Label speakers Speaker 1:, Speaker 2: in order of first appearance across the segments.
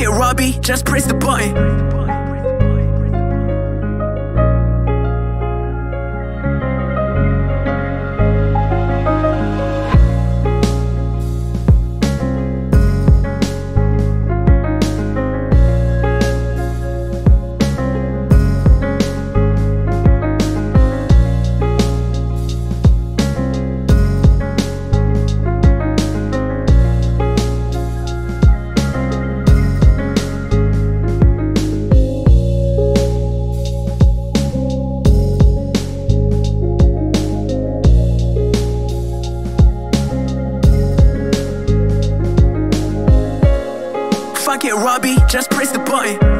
Speaker 1: It, Robbie, just press the button. Fuck it, Robbie, just press the button.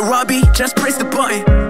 Speaker 1: Robbie, just press the button.